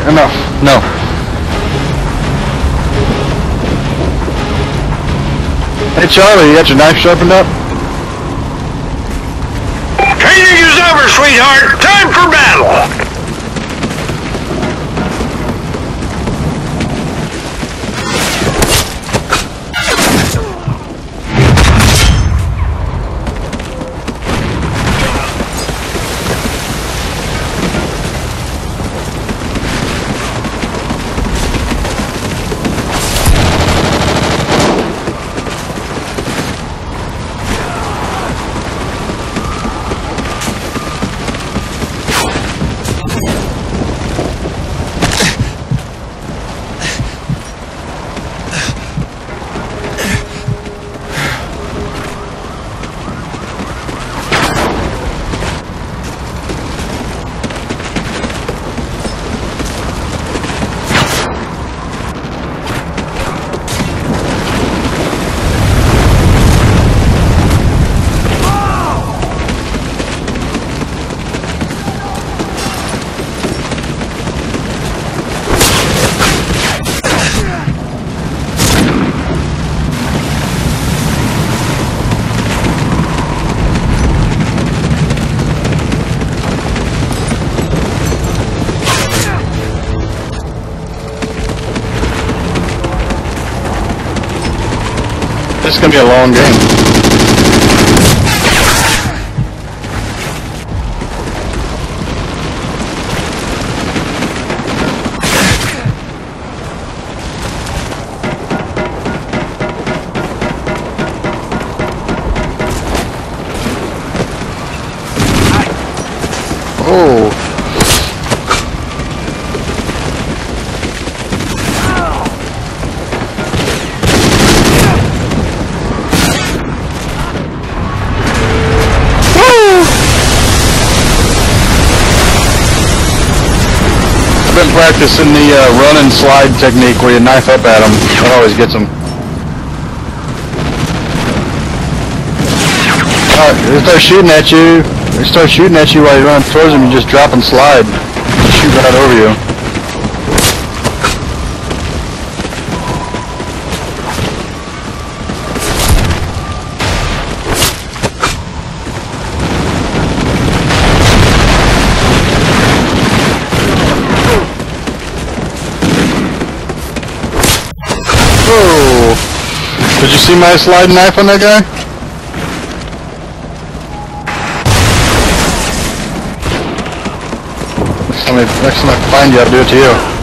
no, no. Hey Charlie, you got your knife sharpened up? Training is over, sweetheart. Time for battle. This is gonna be a long game. Oh. I've been practicing the uh, run and slide technique where you knife up at them. That always gets them. Alright, they start shooting at you. They start shooting at you while you run towards them. You just drop and slide. They Shoot right over you. You see my sliding knife on that guy? Next time I, next time I find you, I'll do it to you.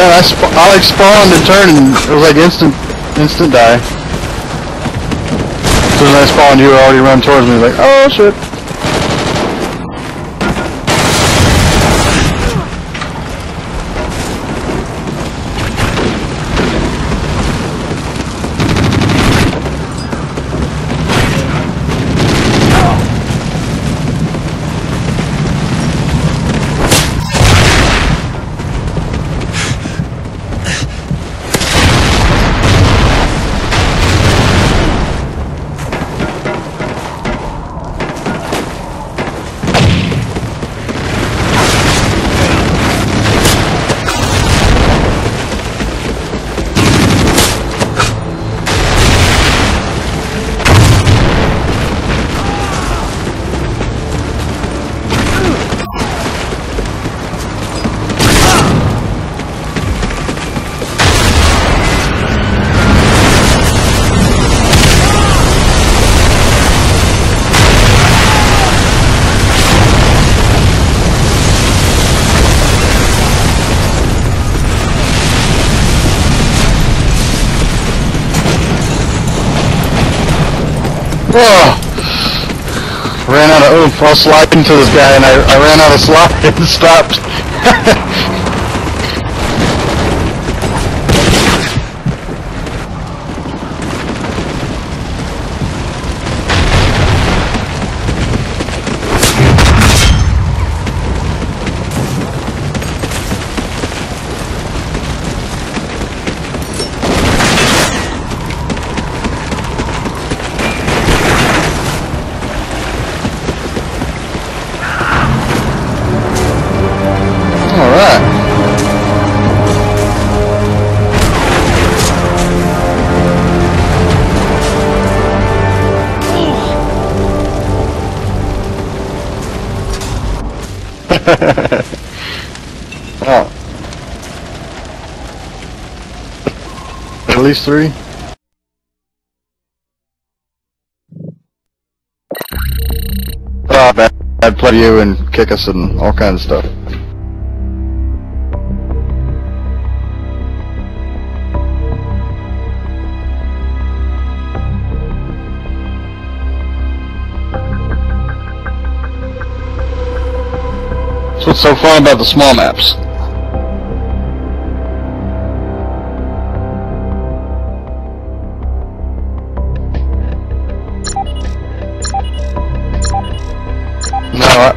Man, I, sp- I like spawned and turned and it was like instant, instant die. As soon I spawned, you were already running towards me. Like, oh shit. Oh! ran out of oomph. I sliding to this guy and I, I ran out of slide and stopped. oh. At least three? Oh, bad, bad play you and kick us and all kinds of stuff. What's so fun about the small maps.